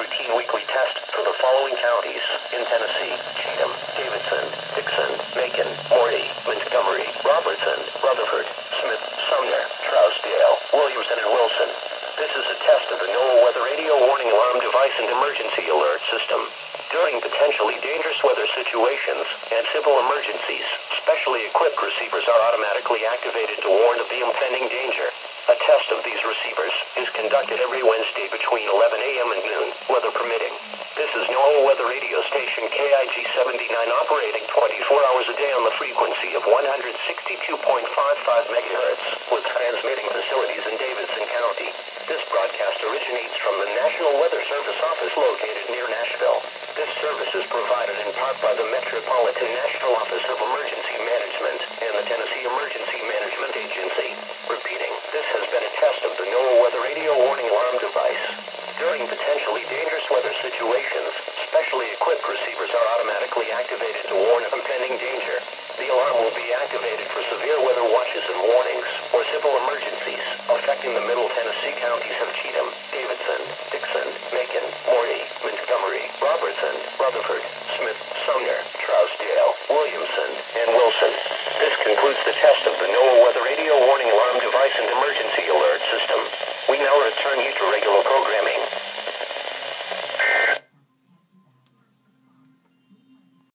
routine weekly test for the following counties in Tennessee. Cheatham, Davidson, Dickson, Macon, Maury, Montgomery, Robertson, Rutherford, Smith, Sumner, Trousdale, Williamson, and Wilson. This is a test of the NOAA Weather Radio Warning Alarm Device and Emergency Alert System. During potentially dangerous weather situations and civil emergencies, receivers are automatically activated to warn of the impending danger. A test of these receivers is conducted every Wednesday between 11 a.m. and noon, weather permitting. This is NOAA Weather Radio Station KIG 79 operating 24 hours a day on the frequency of 162.55 megahertz with transmitting facilities in Davidson County. This broadcast originates from the National Weather Service office located near Nashville. This service is provided in part by the Metropolitan Nashville Office of Management and the Tennessee Emergency Management Agency. Repeating, this has been a test of the NOAA Weather Radio Warning Alarm device. During potentially dangerous weather situations, specially equipped receivers are automatically activated to warn of impending danger. The alarm will be activated for severe weather watches and warnings or civil emergencies affecting the middle Tennessee counties of Cheatham, Davidson, Dickson, Macon, Maury, Montgomery, Robertson, Rutherford, Smith, Sumner, Trousdale, Williamson, and Wilson. This concludes the test of the NOAA Weather Radio Warning Alarm Device and Emergency Alert System. We now return you to regular programming.